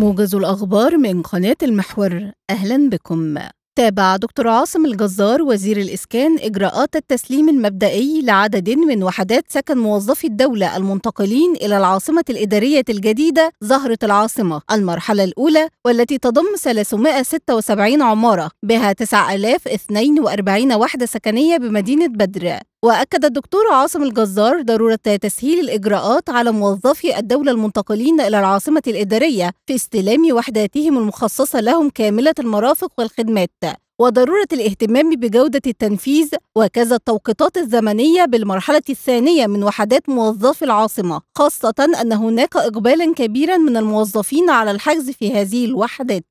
موجز الأخبار من قناة المحور. أهلا بكم. تابع دكتور عاصم الجزار وزير الإسكان إجراءات التسليم المبدئي لعدد من وحدات سكن موظفي الدولة المنتقلين إلى العاصمة الإدارية الجديدة زهرة العاصمة. المرحلة الأولى والتي تضم 376 عمارة بها 9042 وحدة سكنية بمدينة بدر. وأكد الدكتور عاصم الجزار ضرورة تسهيل الإجراءات على موظفي الدولة المنتقلين إلى العاصمة الإدارية في استلام وحداتهم المخصصة لهم كاملة المرافق والخدمات وضرورة الاهتمام بجودة التنفيذ وكذا التوقيتات الزمنية بالمرحلة الثانية من وحدات موظفي العاصمة خاصة أن هناك إقبالا كبيرا من الموظفين على الحجز في هذه الوحدات.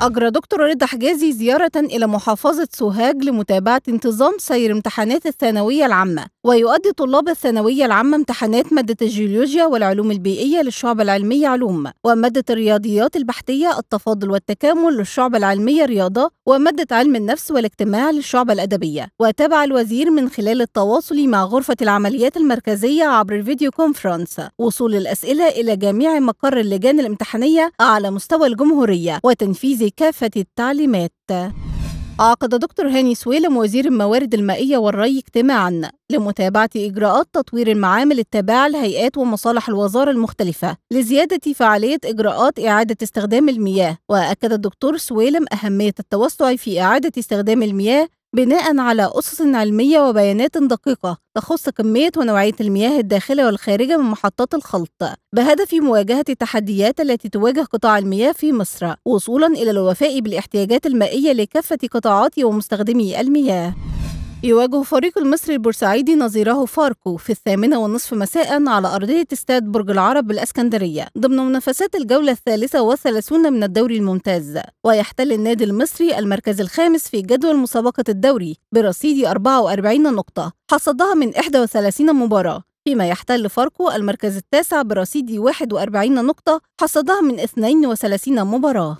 أجرى دكتور رضا حجازي زيارة إلى محافظة سوهاج لمتابعة انتظام سير امتحانات الثانوية العامة. ويؤدي طلاب الثانوية العامة امتحانات مادة الجيولوجيا والعلوم البيئية للشعب العلمية علوم ومادة الرياضيات البحثية التفاضل والتكامل للشعب العلمية رياضة ومادة علم النفس والاجتماع للشعب الأدبية. وتابع الوزير من خلال التواصل مع غرفة العمليات المركزية عبر الفيديو كونفرنس. وصول الأسئلة إلى جميع مقر اللجان الامتحانية على مستوى الجمهورية وتنفيذ كافة التعليمات. عقد دكتور هاني سويلم وزير الموارد المائية والري اجتماعا لمتابعة إجراءات تطوير المعامل التابعة لهيئات ومصالح الوزارة المختلفة لزيادة فعالية إجراءات إعادة استخدام المياه وأكد الدكتور سويلم أهمية التوسع في إعادة استخدام المياه بناء على أسس علمية وبيانات دقيقة تخص كمية ونوعية المياه الداخلة والخارجة من محطات الخلط بهدف مواجهة التحديات التي تواجه قطاع المياه في مصر وصولا إلى الوفاء بالإحتياجات المائية لكافة قطاعات ومستخدمي المياه. يواجه فريق المصري البورسعيدي نظيره فاركو في الثامنة والنصف مساء على أرضية استاد برج العرب بالأسكندرية ضمن منافسات الجولة الثالثة والثلاثون من الدوري الممتاز. ويحتل النادي المصري المركز الخامس في جدول مسابقة الدوري برصيد 44 نقطة حصدها من 31 مباراة. فيما يحتل فاركو المركز التاسع برصيد 41 نقطة حصدها من 32 مباراة.